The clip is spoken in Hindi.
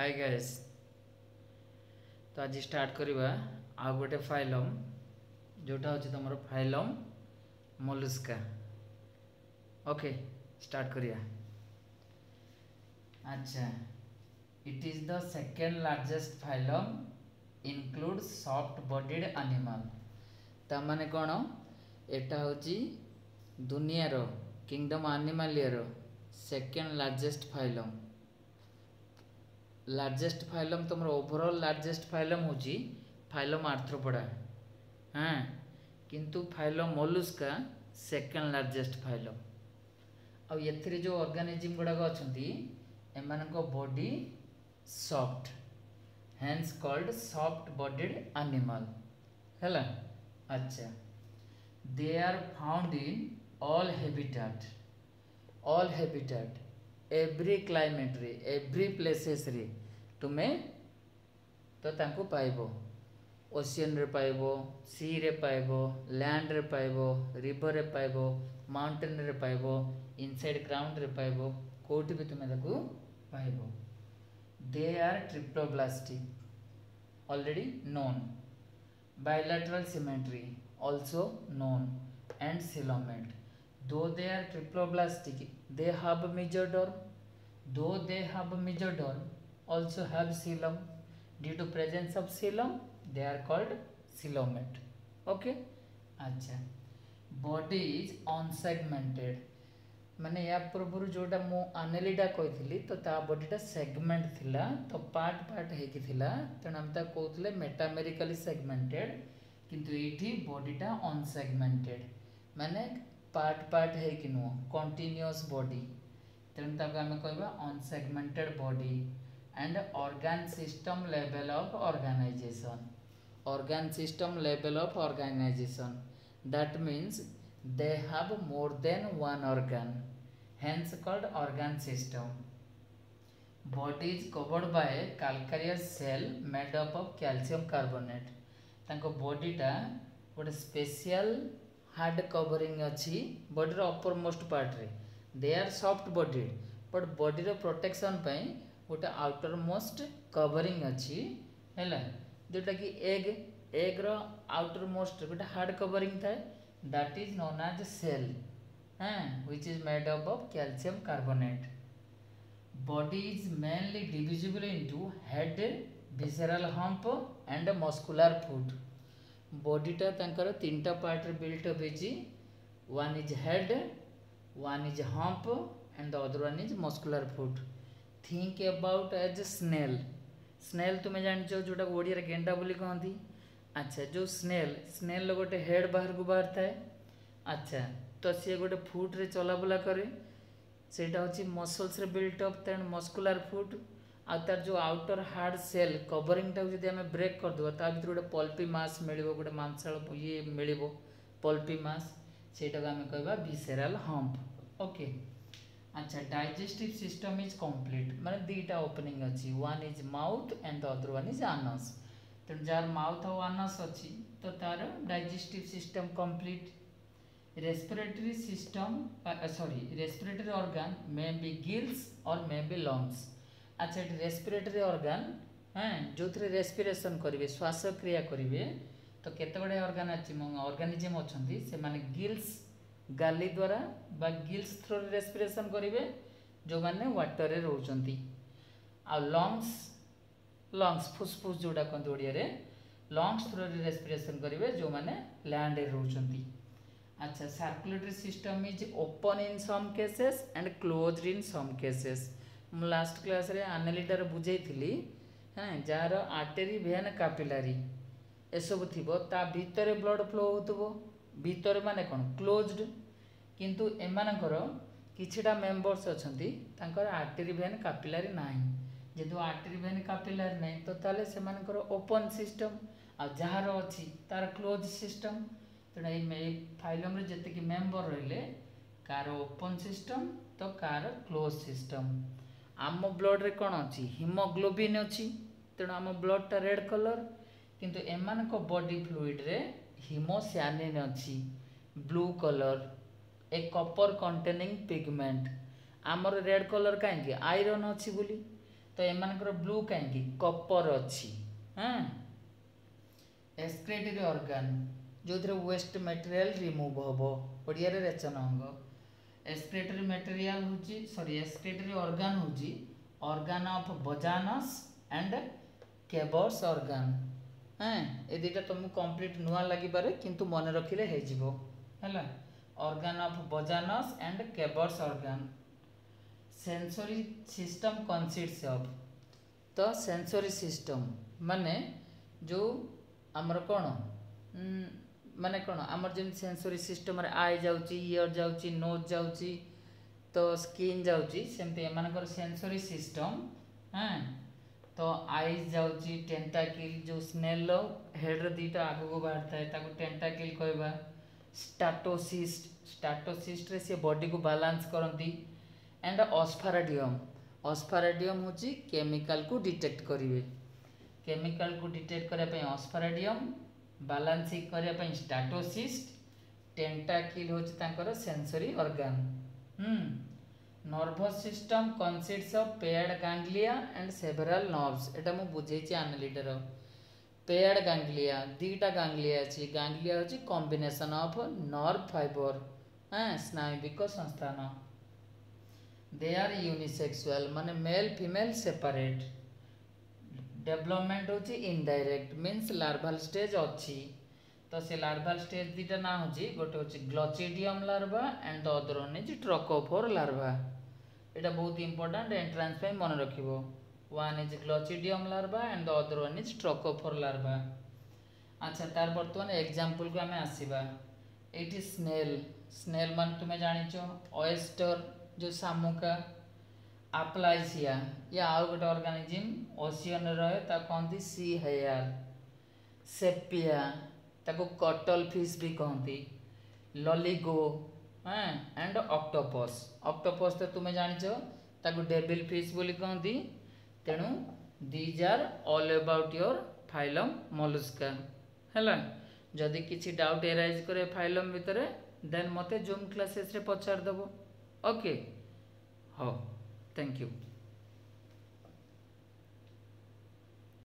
ହାଇ ଗାଇଜ୍ ତ ଆଜି ଷ୍ଟାର୍ଟ କରିବା ଆଉ ଗୋଟେ ଫାଇଲମ୍ ଯେଉଁଟା ହେଉଛି ତୁମର ଫାଇଲମ୍ ମୋଲୁସ୍କା ଓକେ ଷ୍ଟାର୍ଟ କରିବା ଆଚ୍ଛା it is the second largest phylum include soft bodied animal ତାମାନେ କ'ଣ ଏଇଟା ହେଉଛି ଦୁନିଆର kingdom ଆନିମାଲିଆର second largest phylum largest phylum तुम ओभरअल लार्जेस्ट फाइलम हूँ फाइलम आर्थ्रोपोडा हाँ किंतु phylum Mollusca second largest phylum आती जो अर्गानिजम गुड़ाक अच्छा M body soft hence called soft bodied animal है अच्छा they are found in all habitat all habitat every climate रे एवरी प्लेसेस रे तुम्हें तो पाइब ओसीयन पाइब सी रे पाइब लैंड रे पाइब रिवर रे पाइब माउंटेन रे पाइब इन सैड ग्राउंड पाइब कौट भी तुम्हें पाइब they are triploblastic already known bilateral symmetry also known and coelomate though they are triploblastic they have mesoderm though they have mesoderm also have coelom due to presence of coelom they are called coelomate okay acha अच्छा। body is unsegmented माने या पूर्व जो मुनेलीटा कही तो ता बडी सेगमेंट थिला तो पार्ट पार्ट होता तेनाली कहते मेटामेरिकली सेगमेंटेड किंतु ये बडीटा अनसेगमेंटेड माने पार्ट पार्ट हो नुह कंटिन्यूस बडी तेणुता आम कह and organ system level of organization organ system level of organization that means they have more than one organ hence called organ system body is covered by a calcareous cell made up of calcium carbonate ତାଙ୍କ ବଡିଟା ଗୋଟେ ସ୍ପେଶିଆଲ ହାର୍ଡ଼ କଭରିଂ ଅଛି ବଡିର ଅପର most ପାର୍ଟରେ they are soft bodied but ବଡିର protection ପାଇଁ गोटे आउटर मोस्ट कवरिंग अच्छी है जोटा कि एग एग्र आउटर मोस्ट गोटे हार्ड कवरिंग थाए that is known as shell हाँ which is made up of calcium carbonate body is mainly divisible into head visceral hump and muscular foot बडीटा तीन टा part built up one is head one is hump and the other one is muscular foot think about as a snail snail तुम्हें जान जानो जोटा ओडिया गेंडा बोली कहती अच्छा जो स्नेल स्नेल गोटे हेड बाहर को बाहर थाए अच्छा तो सी गोटे फुट्रे चलाबुला कै हूँ मसल्स बिल्टअअप तेन मस्कुलार फुट आर जो आउटर हार्ड सेल कवरींगटा जब आम ब्रेक करदे गोटे पल्पी मस मिल गए मंसल ये मिल पल्पी मस से आम कह हम्प ओके okay. अच्छा डाइजेस्टिव सिस्टम इज कंप्लीट मैं दीटा ओपनिंग अच्छी one is mouth and the other one is anus तेना जार माउथ आनस अच्छी तो तार digestive system complete respiratory system sorry respiratory organ may be gills और मे बी लंग्स अच्छा रेस्पिरेटरी ऑर्गन हाँ जो थे रेस्पिरेसन करेंगे श्वासक्रिया करेंगे तो कत अर्गान अच्छी अर्गानिजम अच्छा से गिल्स ଗାଲି ଦ୍ୱାରା ବା ଗିଲ୍ସ ଥ୍ରୋରେ ରେସ୍ପିରେସନ୍ କରିବେ ଯେଉଁମାନେ ୱାଟର୍ରେ ରହୁଛନ୍ତି ଆଉ ଲଙ୍ଗସ୍ ଲଙ୍ଗସ୍ ଫୁସ୍ଫୁସ୍ ଯେଉଁଟା କୁହନ୍ତି ଓଡ଼ିଆରେ ଲଙ୍ଗସ୍ ଥ୍ରୋରେ ରେସ୍ପିରେସନ୍ କରିବେ ଯେଉଁମାନେ ଲ୍ୟାଣ୍ଡରେ ରହୁଛନ୍ତି ଆଚ୍ଛା circulatory system is open in some cases and close in some cases ମୁଁ ଲାଷ୍ଟ କ୍ଲାସ୍ରେ ଆନାଲିଟାର ବୁଝେଇଥିଲି হ্যাঁ যার আর্টেরি ভেন কাপিলারি এসব থিব তা ভিতরে ব্লড ফ্লো হউথব ভিতরে মানে কোন ক্লোজড କିନ୍ତୁ ଏମାନଙ୍କର କିଛିଟା ମେମ୍ବର୍ସ ଅଛନ୍ତି ତାଙ୍କର ଆର୍ଟେରୀ ଭେନ୍ କାପିଲାରୀ ନାହିଁ ଯେହେତୁ ଆର୍ଟେରୀ ଭେନ୍ କାପିଲାରୀ ନାହିଁ ତ ତାହେଲେ ସେମାନଙ୍କର ଓପନ୍ ସିଷ୍ଟମ୍ ଆଉ ଯାହାର ଅଛି ତାର କ୍ଲୋଜ୍ ସିଷ୍ଟମ୍ ତେଣୁ ଏଇ ଫାଇଲମ୍ରେ ଯେତିକି ମେମ୍ବର ରହିଲେ କାହାର ଓପନ୍ ସିଷ୍ଟମ୍ ତ କାହାର କ୍ଲୋଜ୍ ସିଷ୍ଟମ୍ ଆମ ବ୍ଲଡ଼ରେ କ'ଣ ଅଛି ହିମୋଗ୍ଲୋବିନ୍ ଅଛି ତେଣୁ ଆମ ବ୍ଲଡ଼ଟା ରେଡ଼୍ କଲର୍ କିନ୍ତୁ ଏମାନଙ୍କ ବଡ଼ି ଫ୍ଲୁଇଡ଼ରେ ହିମୋସିଆନିନ୍ ଅଛି blue colour a copper containing pigment आमर रेड कलर कहीं आईरन अच्छी बोली तो एम ब्लू कहीं कपर अच्छी हाँ एक्सक्रेटरी अर्गान जो थे वेस्ट मेटेरियाल रिमूव हम ओडिया रेचन अंग एक्सक्रेटरी मेटेरियाल हूँ सरी एक्सक्रेटरी अर्गान हूँ organ of Bojanus and Keber's organ হ্যাঁ এ দুইটা তুমি কমপ্লিট নূয়া লাগিবারে কিন্তু মনে রাখিলে হয়ে organ of Bojanus and Kebbers organ. Sensory system consists of तो सेंसोरी सिस्टम माने जो आमर कौन हम्म, माने कौन आम जमी सेंसोरी सिस्टम आई जाऊँगी इयर जाऊँगी नोज जाऊँगी तो स्किन जाऊँगी एम सेंसोरी सिस्टम हाँ तो आईज जाऊँगी टेन्टाकिल जो स्नेल हेड्र दुटा को बाहर था टेन्टाकिल कहवा ଷ୍ଟାଟୋସିଷ୍ଟ ଷ୍ଟାଟୋସିଷ୍ଟରେ सी ବଡ଼ିକୁ ବାଲାନ୍ସ କରନ୍ତି करती ଅସ୍ଫାରାଡ଼ିୟମ୍ ଅସ୍ଫାରାଡ଼ିୟମ୍ ହେଉଛି କେମିକାଲକୁ ଡିଟେକ୍ଟ କରିବେ କେମିକାଲକୁ ଡିଟେକ୍ଟ କରିବା ପାଇଁ ଅସ୍ଫାରାଡ଼ିୟମ୍ करने ବାଲାନ୍ସିଂ କରିବା ପାଇଁ ଷ୍ଟାଟୋସିଷ୍ଟ ଟେଣ୍ଟାକିଲ୍ ହେଉଛି ତାଙ୍କର sensory organ nervous system consists of paired ganglia and several nerves ଏଇଟା ମୁଁ ବୁଝେଇଛି ଆନାଲିଟାର पेयर गांगलिया दीटा गांगलिया अच्छी गांगलिया हूँ कम्बेसन अफ नर्व फाइबर हाँ स्नायविक संस्थान दे आर यूनिसेक्सुआल मान मेल फिमेल सेपरेट डेभलपमेंट हूँ इनडाइरेक्ट मीनस लार्भाल स्टेज अच्छी तो से लार्भाल स्टेज दुटा ना हूँ गोटे हूँ glochidium larva and the other one is trochophore larva यहाँ बहुत इंपोर्टाट एंट्रांस मन रखी one is glossidium larva and the other one is trochophore larva अच्छा तार बर्तमान एग्जाम्पल को आम आसवा ये स्नेल स्नेल मान तुम्हें जानि छो जो सामुका अप्लाइसिया या आउ गट ऑर्गेनिज्म ओशियन रहे ता कौन सी हेयर सेपिया कटल फिश भी कहती लॉलीगो हैं एंड ऑक्टोपस ऑक्टोपस तो तुम्हें जानि छो ताको डेविल फिश बोली कहंती ତେଣୁ these are all about your phylum mollusca ହେଲା ଯଦି କିଛି ଡାଉଟ୍ ଏରାଇଜ୍ କରେ ଫାଇଲମ୍ ଭିତରେ ଦେନ୍ ମୋତେ ଜୁମ୍ କ୍ଲାସେସ୍ରେ ପଚାରିଦେବ ଓକେ ହଉ ଥ୍ୟାଙ୍କ ୟୁ